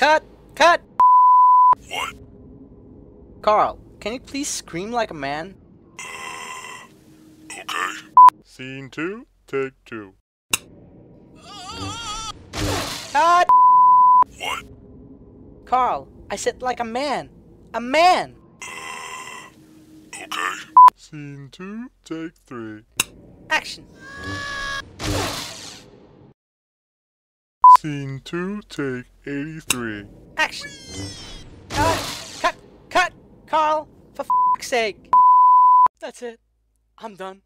What? Carl, can you please scream like a man? Okay. Scene two, take two. Cut! What? Carl, I said like a man. A man! Okay. Scene two, take three. Action! Scene two, take 83. Action! Cut! Cut! Cut! Carl! For f***'s sake! That's it. I'm done.